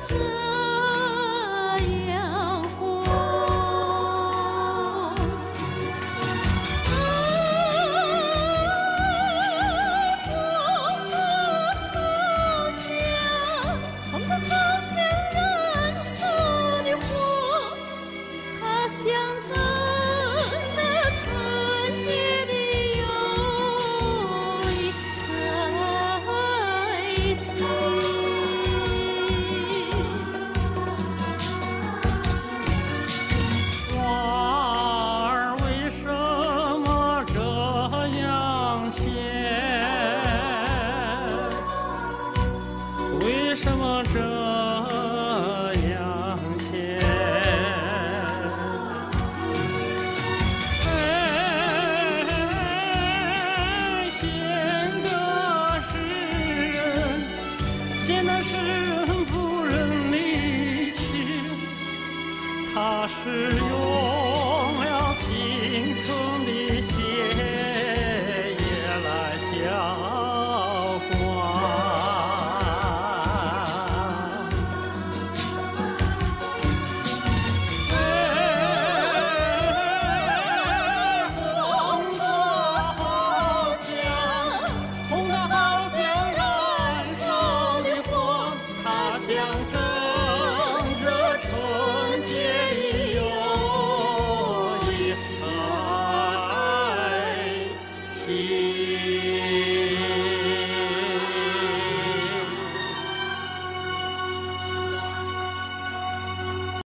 这样红，啊，红得好像，红得好像燃烧的火，它像。为什么这样鲜？哎，鲜得使人，鲜得人不忍离去。他是。心。